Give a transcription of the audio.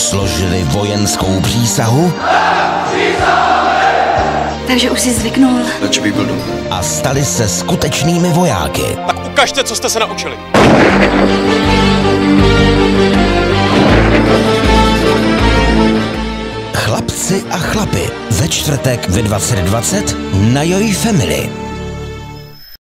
složili vojenskou přísahu Takže už si zvyknul. Byl doma. a stali se skutečnými vojáky. Tak ukažte, co jste se naučili. Chlapci a chlapy ve čtvrtek ve 2020 na Joy Family.